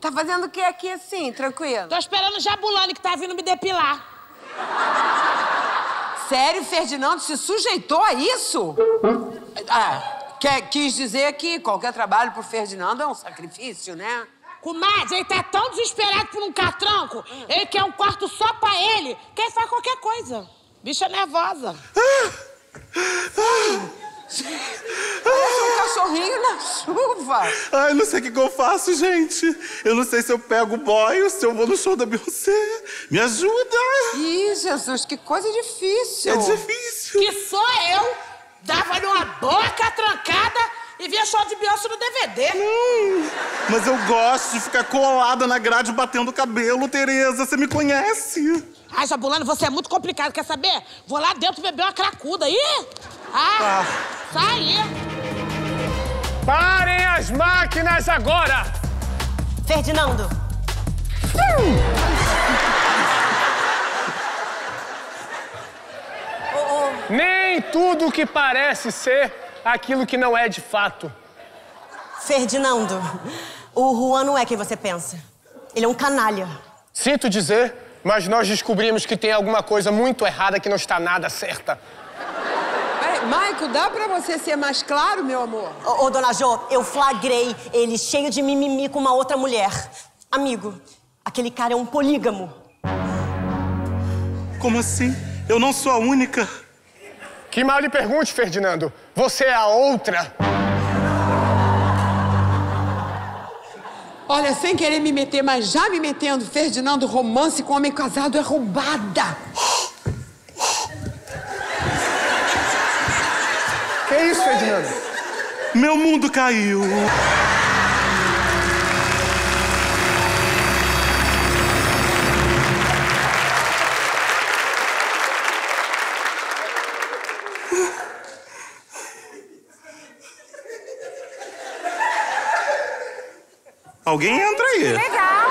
Tá fazendo o que aqui assim, tranquilo? Tô esperando o Jabulani que tá vindo me depilar. Sério, Ferdinando se sujeitou a isso? Ah, quer, quis dizer que qualquer trabalho pro Ferdinando é um sacrifício, né? Comadre, ele tá tão desesperado por um catranco, ele quer um quarto só pra ele, que ele faz qualquer coisa. Bicha nervosa. Parece um cachorrinho na chuva. Ai, não sei o que, que eu faço, gente. Eu não sei se eu pego o boy ou se eu vou no show da Beyoncé. Me ajuda! Ih, Jesus, que coisa difícil. É difícil. Que sou eu, dava-lhe uma boca trancada e via show de Beyoncé no DVD. Mas eu gosto de ficar colada na grade batendo cabelo, Tereza. Você me conhece. Ai, Jabulani, você é muito complicado, quer saber? Vou lá dentro beber uma cracuda. Ih! Ah, sai! Parem as máquinas agora! Ferdinando, Nem tudo que parece ser aquilo que não é de fato. Ferdinando, o Juan não é quem você pensa. Ele é um canalha. Sinto dizer, mas nós descobrimos que tem alguma coisa muito errada que não está nada certa. Maico, dá pra você ser mais claro, meu amor? Ô, ô, dona Jo, eu flagrei ele cheio de mimimi com uma outra mulher. Amigo, aquele cara é um polígamo. Como assim? Eu não sou a única. Que mal lhe pergunte, Ferdinando. Você é a outra. Olha, sem querer me meter, mas já me metendo, Ferdinando, romance com homem casado é roubada. Que isso, Ferdinando? Meu mundo caiu. Alguém entra aí. Legal!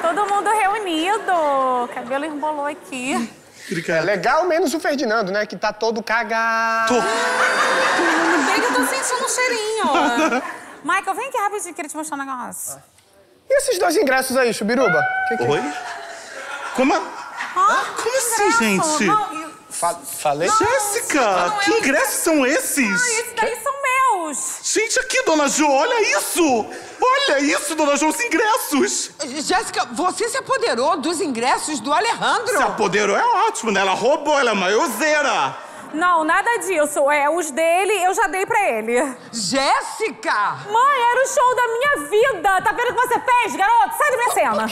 Todo mundo reunido. Cabelo embolou aqui. É Obrigado. legal menos o Ferdinando, né? Que tá todo cagado. Bem que eu tô sentindo um cheirinho. Michael, vem aqui rapidinho, queria te mostrar um negócio. E esses dois ingressos aí, Chubiruba? Que que- Oi? Como, a... Ah, como assim, gente? Não, eu- Fa- falei? Jéssica, que ingressos são esses? Ah, esses daí são meus. Gente, aqui, dona Jo, olha isso! Olha isso, dona Jo, os ingressos! Jéssica, você se apoderou dos ingressos do Alejandro. Se apoderou é ótimo, né? Ela roubou, ela é maiozeira. Não, nada disso. É, os dele eu já dei pra ele. Jéssica! Mãe, era o show da minha vida. Tá vendo o que você fez, garoto? Sai da minha cena.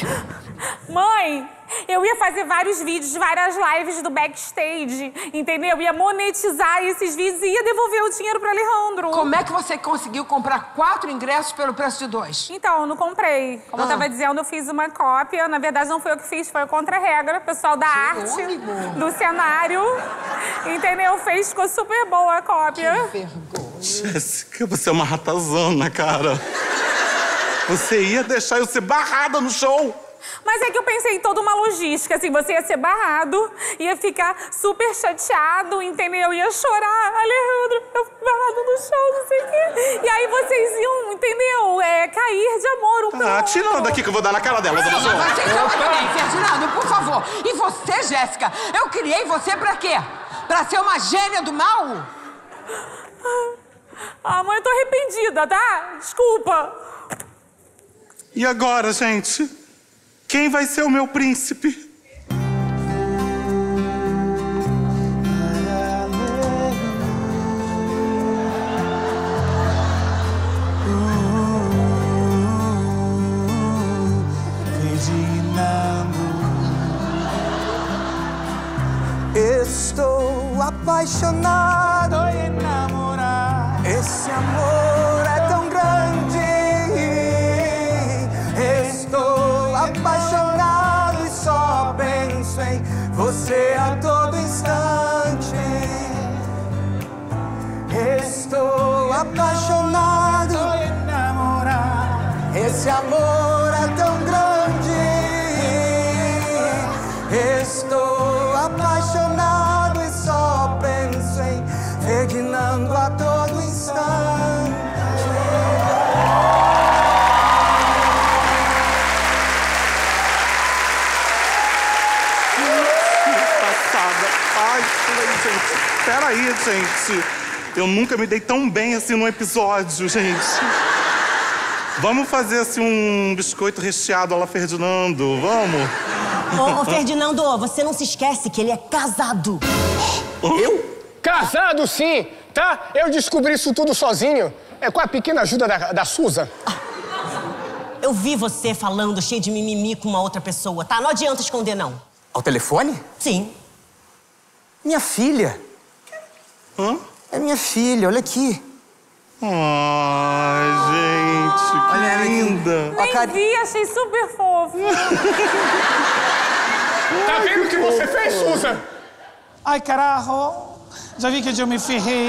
Mãe, eu ia fazer vários vídeos, várias lives do backstage, entendeu? Ia monetizar esses vídeos e ia devolver o dinheiro pro Alejandro. Como é que você conseguiu comprar quatro ingressos pelo preço de dois? Então, eu não comprei. Como eu Ah. tava dizendo, eu fiz uma cópia. Na verdade, não foi eu que fiz, foi contra-regra. O pessoal da arte, Jerônimo. do cenário, entendeu? Fez, ficou super boa a cópia. Vergonha. Jéssica, você é uma ratazana, cara. Você ia deixar eu ser barrada no show. Mas é que eu pensei em toda uma logística, assim, você ia ser barrado, ia ficar super chateado, entendeu? Ia chorar, Alejandro, eu fui barrado no show, não sei o quê. E aí vocês iam, entendeu? É, cair de amor um pelo Ah, tira ela outro. daqui que eu vou dar na cara dela, dona Jo. Mas calma também, Ferdinando, por favor. E você, Jéssica? Eu criei você pra quê? Pra ser uma gênia do mal? Ah, mãe, eu tô arrependida, tá? Desculpa. E agora, gente? Quem vai ser o meu príncipe? Estou apaixonado e enamorado. Esse amor amor é tão grande. Estou apaixonado e só penso em Ferdinando a todo instante. Ai, gente, peraí, gente. Eu nunca me dei tão bem assim num episódio, gente. Vamos fazer assim um biscoito recheado à la Ferdinando, vamos? Ô, ô, Ferdinando, você não se esquece que ele é casado. Casado sim, tá? Eu descobri isso tudo sozinho. É com a pequena ajuda da, da Susan. Eu vi você falando cheio de mimimi com uma outra pessoa, tá? Não adianta esconder, não. Ao telefone? Sim. Minha filha. Hã? É minha filha, olha aqui. Ai, gente, que Olha ela linda. Nem Cari- vi, achei super fofo. Tá vendo o que você fez, Susan? Ai, carajo. Já vi que eu me ferrei.